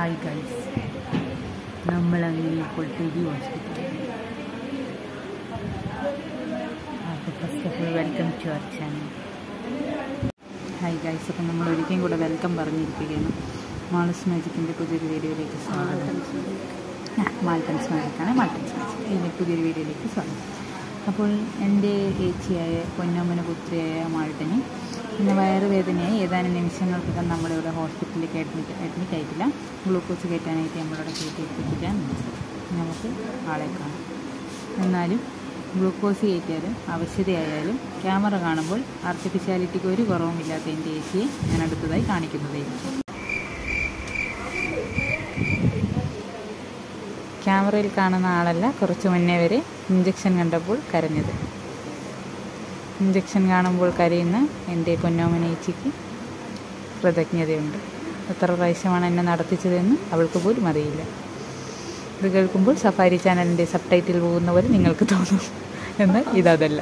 Hi guys നമ്മളങ്ങനെ ഇപ്പോൾ ടെലി വി അപ്പോൾ first of all welcome to our channel hi guys അപ്പം നമ്മൾ ഒരിക്കലും കൂടെ വെൽക്കം പറഞ്ഞിരിക്കുകയാണ്. മാൾസ് മാജിക്കിന്റെ പുതിയൊരു വീഡിയോയിലേക്ക് സ്വാഗതം. മാൾട്ടൻസ് മാജിക്കാണ് മാൾട്ടൻസ് മാജിക് ഇതിന്റെ പുതിയൊരു വീഡിയോയിലേക്ക് സ്വാഗതം. അപ്പോൾ എന്റെ ഏച്ചിയായ പൊന്നമ്മന പുത്രിയായ മാൾട്ടനെ ഇന്ന് വയറുവേദനയായി. ഏതാനും നിമിഷങ്ങൾക്കകം നമ്മളിവിടെ ഹോസ്പിറ്റലിലേക്ക് അഡ്മിറ്റ് അഡ്മിറ്റ് ആയിട്ടില്ല. ഗ്ലൂക്കോസ് കയറ്റാനായിട്ട് നമ്മളവിടെ കയറ്റി എത്തിക്കാൻ നമുക്ക് ആളെ കാണാം. എന്നാലും ഗ്ലൂക്കോസ് കയറ്റിയാലും അവശ്യതയായാലും ക്യാമറ കാണുമ്പോൾ ആർട്ടിഫിഷ്യാലിറ്റിക്ക് ഒരു കുറവുമില്ലാത്ത എന്റെ ഏച്ചിയെ ഞാൻ അടുത്തതായി കാണിക്കുന്നതായിരിക്കും. ക്യാമറയിൽ കാണുന്ന ആളല്ല കുറച്ച് മുന്നേ വരെ ഇഞ്ചക്ഷൻ കണ്ടപ്പോൾ കരഞ്ഞത്. ഇഞ്ചക്ഷൻ കാണുമ്പോൾ കരയുന്ന എന്റെ പൊന്നോമനേച്ചിക്ക് കൃതജ്ഞതയുണ്ട്. എത്ര പ്രാവശ്യമാണ് എന്നെ നടത്തിച്ചതെന്ന് അവൾക്ക് പോലും അറിയില്ല. ഇത് കേൾക്കുമ്പോൾ സഫാരി ചാനലിന്റെ സബ് ടൈറ്റിൽ പോകുന്ന പോലെ നിങ്ങൾക്ക് തോന്നും. എന്ന് ഇതല്ല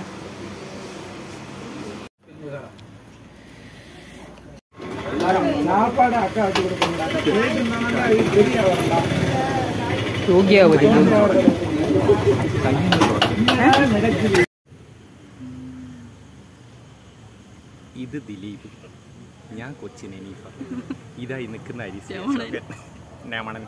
ഇത് ദിലീപ്. ഞാൻ കൊച്ചിൻ എനീഫ ഇതായി നിൽക്കുന്ന അരിശ രമണൻ.